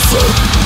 Listen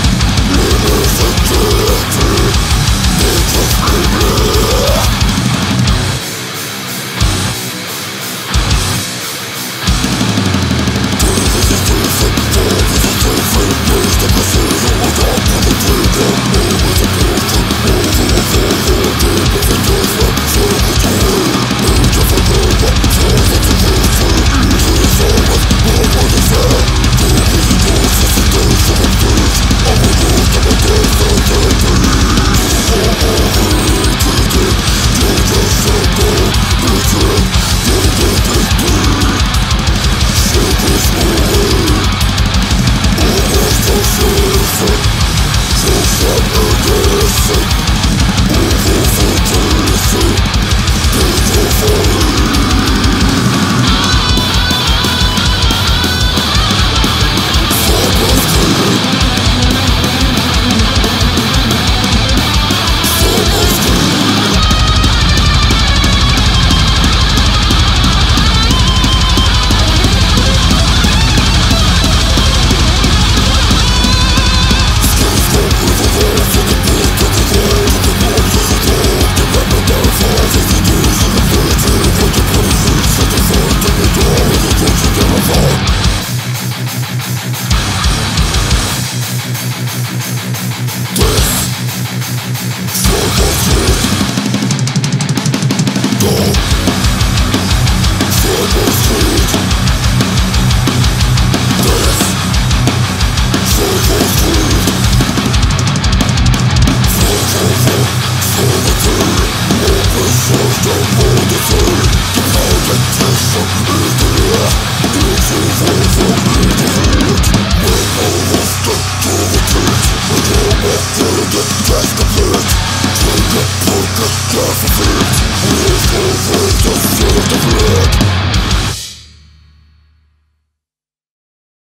Drink it, put it, gas of